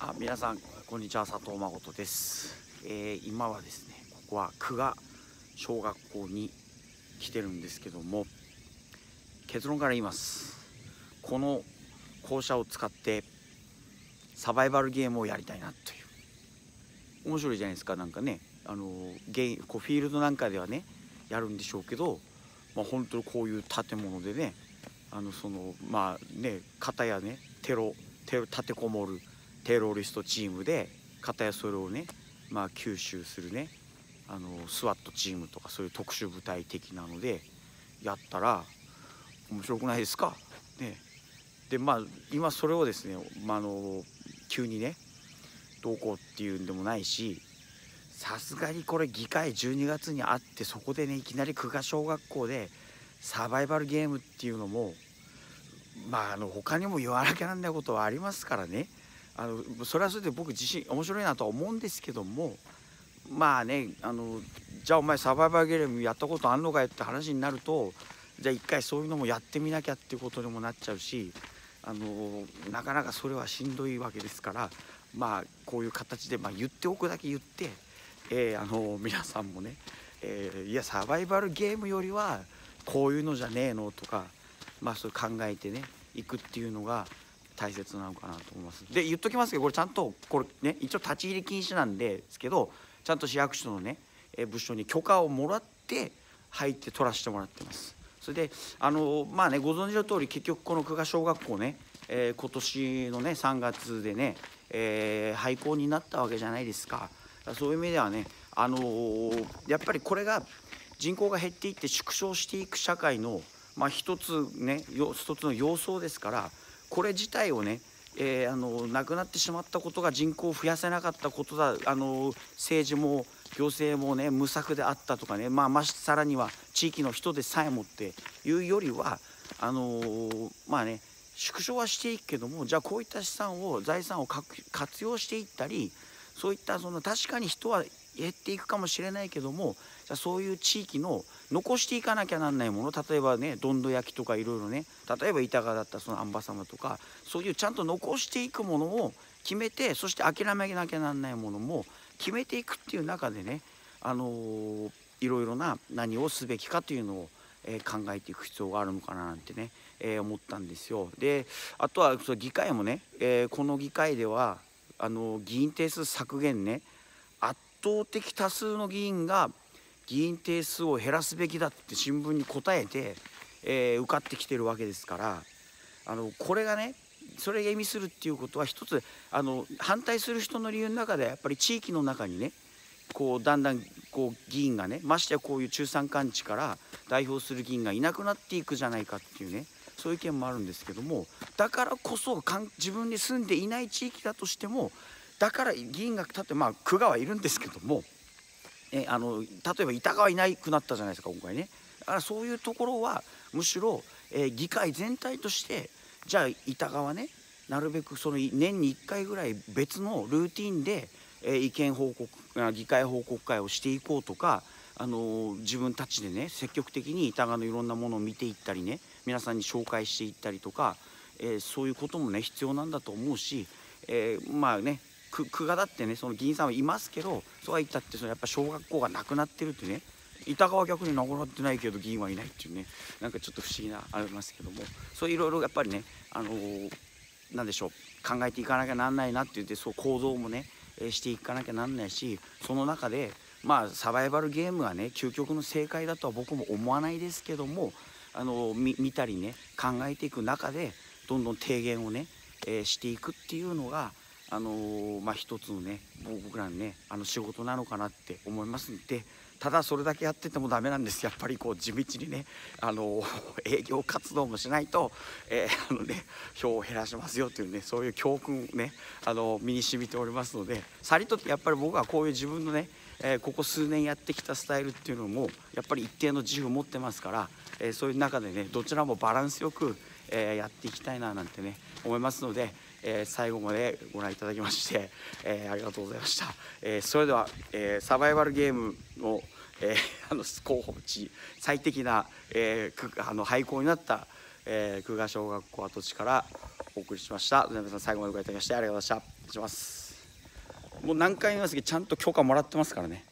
あ皆さんこんにちは佐藤誠です、えー、今はですねここは久我小学校に来てるんですけども結論から言います。この校舎を使ってサバイバルゲームをやりたいなという。面白いじゃないですかなんかね。あのゲこうフィールドなんかではねやるんでしょうけど、まあ、本当にこういう建物でねあのそのまあね片やねテロテロ立てこもるテロリストチームで片やそれをね、まあ、吸収するねあのスワットチームとかそういう特殊部隊的なのでやったら面白くないですか？ね、でまあ今それをですね、まあ、の急にねどうこうっていうんでもないしさすがにこれ議会12月にあってそこでねいきなり久我小学校でサバイバルゲームっていうのもまああの他にも言わなきゃなんないことはありますからねあのそれはそれで僕自身面白いなとは思うんですけどもまあねあのじゃあお前サバイバルゲームやったことあんのかよって話になるとじゃあ一回そういうのもやってみなきゃっていうことにもなっちゃうしあのなかなかそれはしんどいわけですからまあこういう形で、まあ、言っておくだけ言って、えー、あの皆さんもね、えー、いやサバイバルゲームよりはこういうのじゃねえのとかまあそう考えてねいくっていうのが大切なのかなと思います。で言っときますけどこれちゃんとこれね一応立ち入り禁止なんですけどちゃんと市役所のね部署に許可をもらって入って取らせてもらってます。それであのまあねご存知の通り結局この久我小学校ね、えー、今年のね3月でね、えー、廃校になったわけじゃないですか。そういう意味ではねあのー、やっぱりこれが人口が減っていって縮小していく社会のまあ一つね一つの様相ですからこれ自体をねえー、あの亡くなってしまったことが人口を増やせなかったことだあの政治も行政もね無策であったとかねまあまさらには地域の人でさえもっていうよりはあのまあね縮小はしていくけどもじゃあこういった資産を財産を活用していったりそういったその確かに人は減っていくかもしれないけどもじゃそういう地域の残していかなきゃなんないもの例えばねどんど焼きとかいろいろね例えば板川だったそのアンバサマとかそういうちゃんと残していくものを決めてそして諦めなきゃなんないものも決めていくっていう中でねあのー、いろいろな何をすべきかというのを、え、考えていく必要があるのかななんてね、えー、思ったんですよ。であとはその議会もね、えこの議会ではあの議員定数削減ね倒的多数の議員が議員定数を減らすべきだって新聞に答えて、えー、受かってきてるわけですからあのこれがねそれが意味するっていうことは一つあの反対する人の理由の中でやっぱり地域の中にねこうだんだんこう議員がねましてやこういう中山間地から代表する議員がいなくなっていくじゃないかっていうねそういう意見もあるんですけどもだからこそ自分に住んでいない地域だとしてもだから議員が立ってまあ久我はいるんですけどもえあの例えば板川いなくなったじゃないですか今回ね。だからそういうところはむしろ、えー、議会全体としてじゃあ板川ねなるべくその年に1回ぐらい別のルーティンで、えー、意見報告議会報告会をしていこうとかあの自分たちでね積極的に板川のいろんなものを見ていったりね皆さんに紹介していったりとか、えー、そういうこともね必要なんだと思うし、え、まあね久我だってねその議員さんはいますけどそうは言ったってそのやっぱ小学校がなくなってるってね板川逆になくなってないけど議員はいないっていうねなんかちょっと不思議なありますけども。そういろいろやっぱりねあのー、何でしょう考えていかなきゃなんないなって言ってそう行動もね、していかなきゃなんないしその中でまあサバイバルゲームがね究極の正解だとは僕も思わないですけどもあのー、見たりね考えていく中でどんどん提言をね、えー、していくっていうのがあのー、まあ、一つのね僕らのねあの仕事なのかなって思いますんでただそれだけやっててもダメなんです。やっぱりこう地道にね、あのー、営業活動もしないと、えー、あのね、票を減らしますよというねそういう教訓ね、あの身に染みておりますのでさりとってやっぱり僕はこういう自分のねえ、ここ数年やってきたスタイルっていうのもやっぱり一定の自由を持ってますから、え、そういう中でねどちらもバランスよく、え、やっていきたいななんてね思いますので、えー、最後までご覧いただきまして、えー、ありがとうございました、えー、それでは、えサバイバルゲームの,、え あの候補地最適な、えあの廃校になったえー、久我小学校跡地からお送りしました。皆さん最後までご覧いただきましてありがとうございました。しますもう何回も言いますけどちゃんと許可もらってますからね。